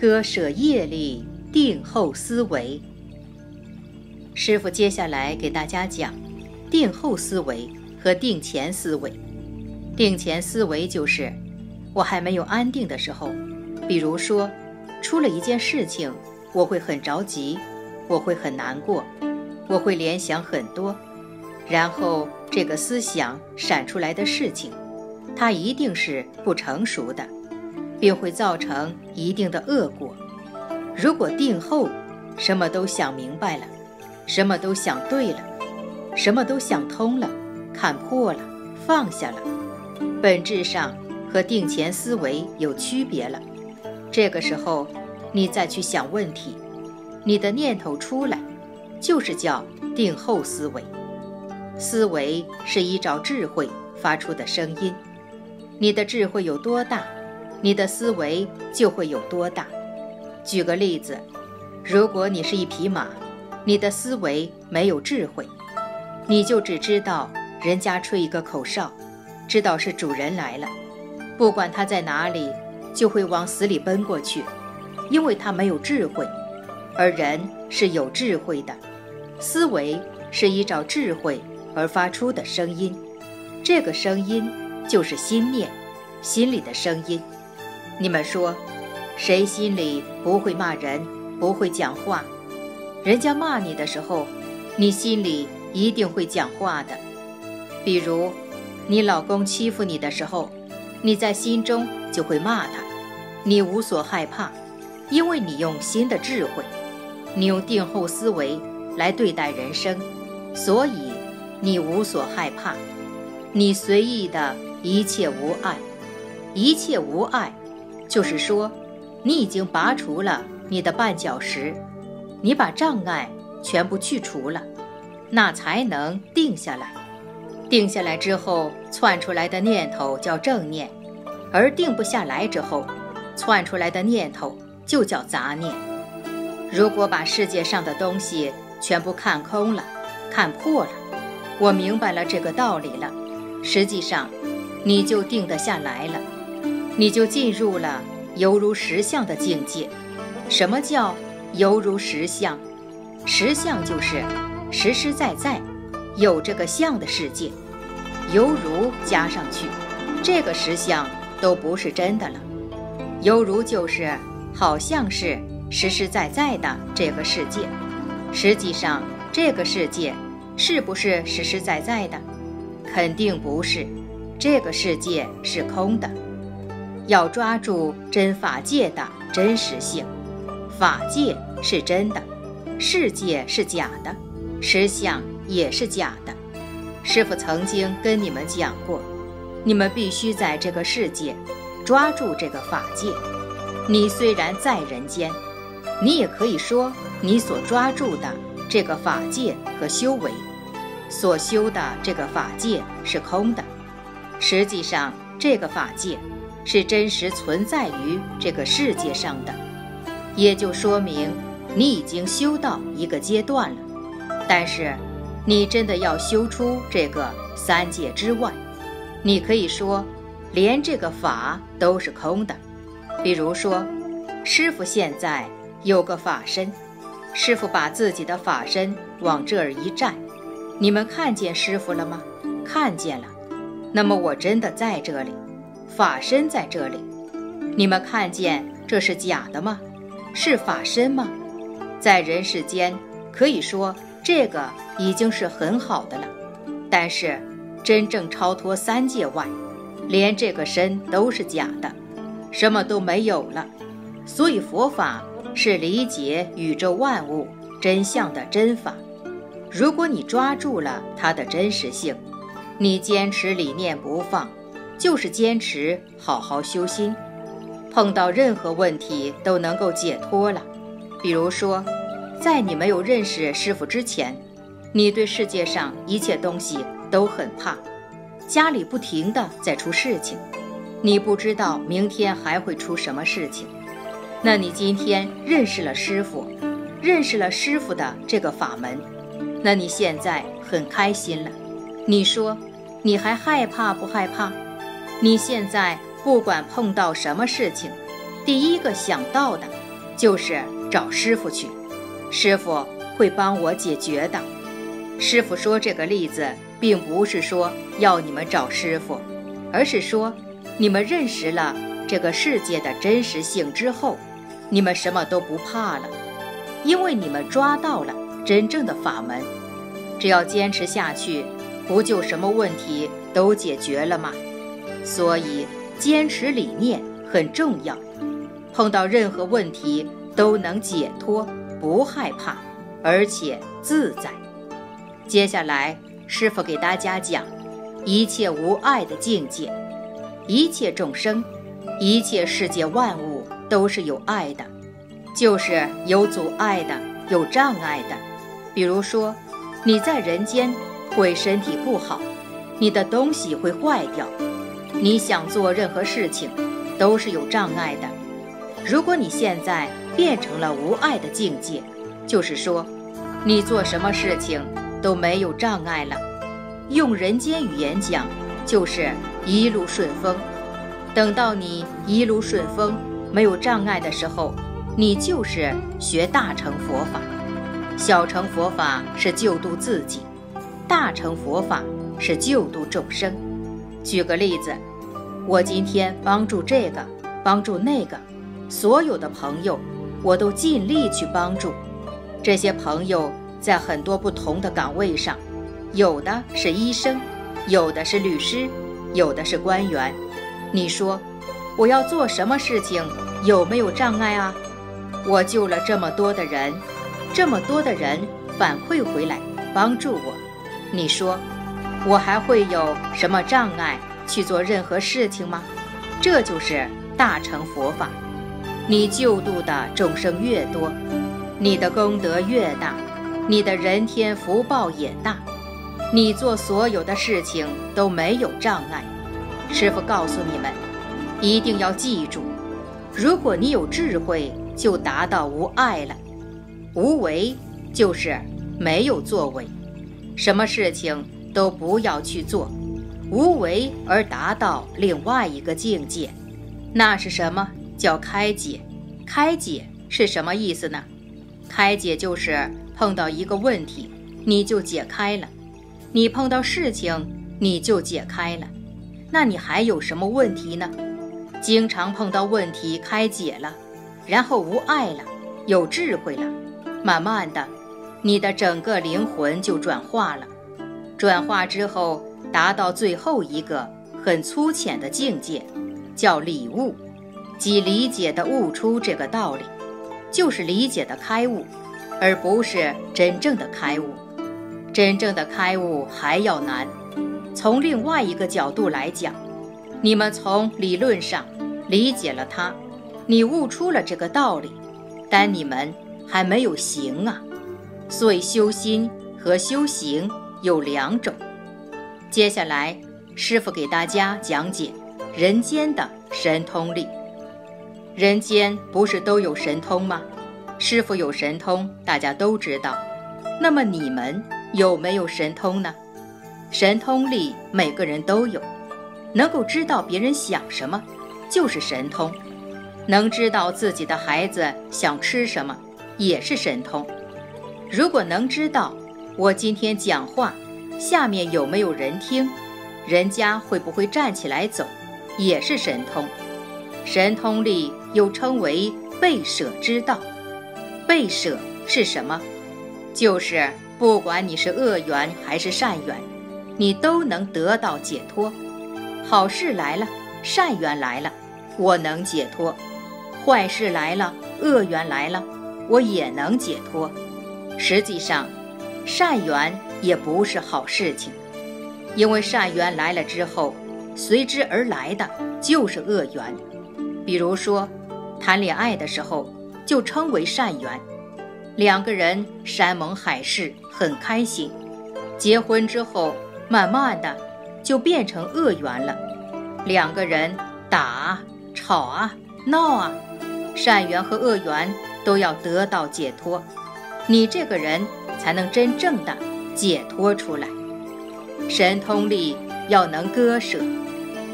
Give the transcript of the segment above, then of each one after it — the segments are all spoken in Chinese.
割舍业力，定后思维。师傅接下来给大家讲定后思维和定前思维。定前思维就是我还没有安定的时候，比如说出了一件事情，我会很着急，我会很难过，我会联想很多，然后这个思想闪出来的事情，它一定是不成熟的。并会造成一定的恶果。如果定后，什么都想明白了，什么都想对了，什么都想通了，看破了，放下了，本质上和定前思维有区别了。这个时候，你再去想问题，你的念头出来，就是叫定后思维。思维是依照智慧发出的声音，你的智慧有多大？你的思维就会有多大？举个例子，如果你是一匹马，你的思维没有智慧，你就只知道人家吹一个口哨，知道是主人来了，不管他在哪里，就会往死里奔过去，因为他没有智慧。而人是有智慧的，思维是依照智慧而发出的声音，这个声音就是心念，心里的声音。你们说，谁心里不会骂人，不会讲话？人家骂你的时候，你心里一定会讲话的。比如，你老公欺负你的时候，你在心中就会骂他，你无所害怕，因为你用心的智慧，你用定后思维来对待人生，所以你无所害怕，你随意的一切无碍，一切无碍。就是说，你已经拔除了你的绊脚石，你把障碍全部去除了，那才能定下来。定下来之后，窜出来的念头叫正念，而定不下来之后，窜出来的念头就叫杂念。如果把世界上的东西全部看空了、看破了，我明白了这个道理了，实际上，你就定得下来了。你就进入了犹如实相的境界。什么叫犹如实相？实相就是实实在在有这个相的世界。犹如加上去，这个实相都不是真的了。犹如就是好像是实实在在的这个世界，实际上这个世界是不是实实在在的？肯定不是。这个世界是空的。要抓住真法界的真实性，法界是真的，世界是假的，实相也是假的。师傅曾经跟你们讲过，你们必须在这个世界抓住这个法界。你虽然在人间，你也可以说你所抓住的这个法界和修为，所修的这个法界是空的。实际上，这个法界。是真实存在于这个世界上的，也就说明你已经修到一个阶段了。但是，你真的要修出这个三界之外，你可以说，连这个法都是空的。比如说，师傅现在有个法身，师傅把自己的法身往这儿一站，你们看见师傅了吗？看见了。那么我真的在这里。法身在这里，你们看见这是假的吗？是法身吗？在人世间，可以说这个已经是很好的了。但是，真正超脱三界外，连这个身都是假的，什么都没有了。所以佛法是理解宇宙万物真相的真法。如果你抓住了它的真实性，你坚持理念不放。就是坚持好好修心，碰到任何问题都能够解脱了。比如说，在你没有认识师傅之前，你对世界上一切东西都很怕，家里不停的在出事情，你不知道明天还会出什么事情。那你今天认识了师傅，认识了师傅的这个法门，那你现在很开心了。你说，你还害怕不害怕？你现在不管碰到什么事情，第一个想到的就是找师傅去，师傅会帮我解决的。师傅说这个例子，并不是说要你们找师傅，而是说你们认识了这个世界的真实性之后，你们什么都不怕了，因为你们抓到了真正的法门。只要坚持下去，不就什么问题都解决了吗？所以坚持理念很重要。碰到任何问题都能解脱，不害怕，而且自在。接下来，师傅给大家讲一切无碍的境界。一切众生，一切世界万物都是有爱的，就是有阻碍的，有障碍的。比如说，你在人间会身体不好，你的东西会坏掉，你想做任何事情都是有障碍的。如果你现在变成了无爱的境界，就是说，你做什么事情都没有障碍了。用人间语言讲，就是一路顺风。等到你一路顺风、没有障碍的时候，你就是学大乘佛法。小乘佛法是救度自己，大乘佛法是救度众生。举个例子，我今天帮助这个，帮助那个。所有的朋友，我都尽力去帮助。这些朋友在很多不同的岗位上，有的是医生，有的是律师，有的是官员。你说，我要做什么事情有没有障碍啊？我救了这么多的人，这么多的人反馈回来帮助我，你说，我还会有什么障碍去做任何事情吗？这就是大乘佛法。你救度的众生越多，你的功德越大，你的人天福报也大，你做所有的事情都没有障碍。师父告诉你们，一定要记住：如果你有智慧，就达到无碍了。无为就是没有作为，什么事情都不要去做，无为而达到另外一个境界，那是什么？叫开解，开解是什么意思呢？开解就是碰到一个问题，你就解开了；你碰到事情，你就解开了。那你还有什么问题呢？经常碰到问题，开解了，然后无爱了，有智慧了，慢慢的，你的整个灵魂就转化了。转化之后，达到最后一个很粗浅的境界，叫理悟。即理解的悟出这个道理，就是理解的开悟，而不是真正的开悟。真正的开悟还要难。从另外一个角度来讲，你们从理论上理解了它，你悟出了这个道理，但你们还没有行啊。所以修心和修行有两种。接下来，师傅给大家讲解人间的神通力。人间不是都有神通吗？师傅有神通，大家都知道。那么你们有没有神通呢？神通力每个人都有，能够知道别人想什么，就是神通；能知道自己的孩子想吃什么，也是神通。如果能知道我今天讲话，下面有没有人听，人家会不会站起来走，也是神通。神通力又称为被舍之道。被舍是什么？就是不管你是恶缘还是善缘，你都能得到解脱。好事来了，善缘来了，我能解脱；坏事来了，恶缘来了，我也能解脱。实际上，善缘也不是好事情，因为善缘来了之后，随之而来的就是恶缘。比如说，谈恋爱的时候就称为善缘，两个人山盟海誓很开心；结婚之后，慢慢的就变成恶缘了，两个人打啊、吵啊、闹啊，善缘和恶缘都要得到解脱，你这个人才能真正的解脱出来。神通力要能割舍，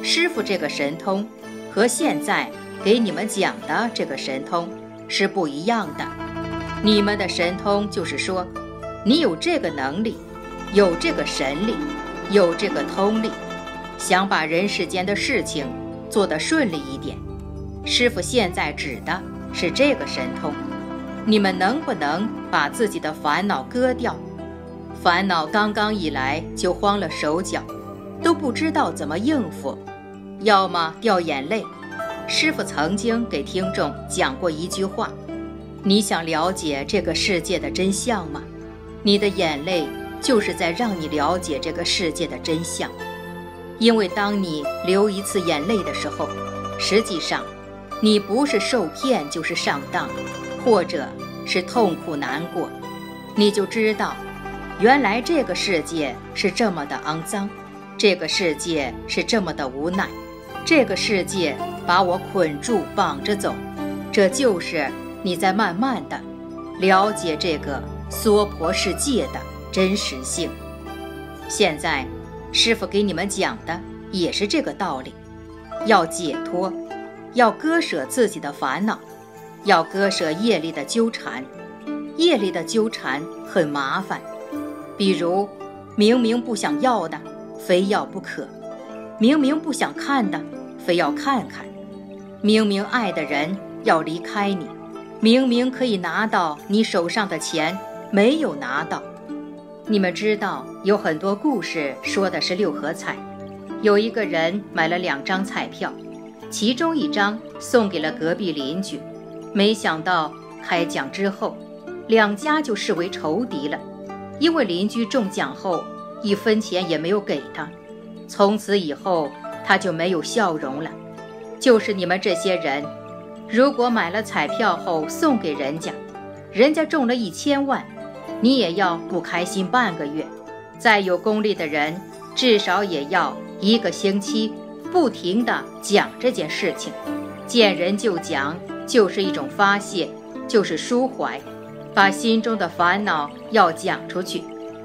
师傅这个神通和现在。给你们讲的这个神通是不一样的。你们的神通就是说，你有这个能力，有这个神力，有这个通力，想把人世间的事情做得顺利一点。师傅现在指的是这个神通。你们能不能把自己的烦恼割掉？烦恼刚刚一来就慌了手脚，都不知道怎么应付，要么掉眼泪。师傅曾经给听众讲过一句话：“你想了解这个世界的真相吗？你的眼泪就是在让你了解这个世界的真相。因为当你流一次眼泪的时候，实际上你不是受骗就是上当。”或者是痛苦难过，你就知道，原来这个世界是这么的肮脏，这个世界是这么的无奈，这个世界把我捆住绑着走，这就是你在慢慢的了解这个娑婆世界的真实性。现在，师傅给你们讲的也是这个道理，要解脱，要割舍自己的烦恼。要割舍业力的纠缠，业力的纠缠很麻烦。比如，明明不想要的，非要不可；明明不想看的，非要看看；明明爱的人要离开你；明明可以拿到你手上的钱，没有拿到。你们知道，有很多故事说的是六合彩。有一个人买了两张彩票，其中一张送给了隔壁邻居。没想到开奖之后，两家就视为仇敌了，因为邻居中奖后一分钱也没有给他，从此以后他就没有笑容了。就是你们这些人，如果买了彩票后送给人家，人家中了一千万，你也要不开心半个月。再有功力的人，至少也要一个星期不停地讲这件事情，见人就讲。就是一种发泄，就是抒怀，把心中的烦恼要讲出去，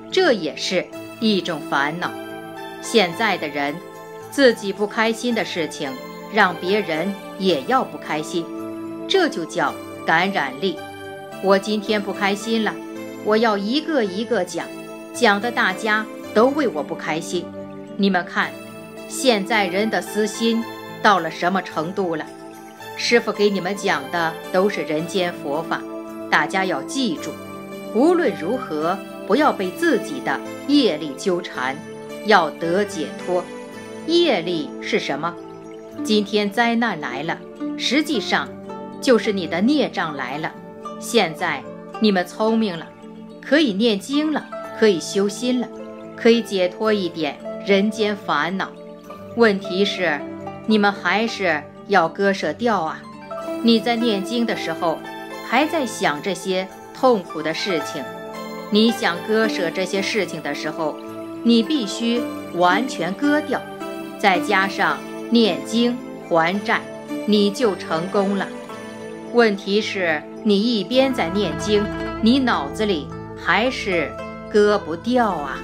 这也是一种烦恼。现在的人，自己不开心的事情，让别人也要不开心，这就叫感染力。我今天不开心了，我要一个一个讲，讲的大家都为我不开心。你们看，现在人的私心到了什么程度了？师傅给你们讲的都是人间佛法，大家要记住，无论如何不要被自己的业力纠缠，要得解脱。业力是什么？今天灾难来了，实际上就是你的孽障来了。现在你们聪明了，可以念经了，可以修心了，可以解脱一点人间烦恼。问题是，你们还是。要割舍掉啊！你在念经的时候，还在想这些痛苦的事情。你想割舍这些事情的时候，你必须完全割掉，再加上念经还债，你就成功了。问题是，你一边在念经，你脑子里还是割不掉啊。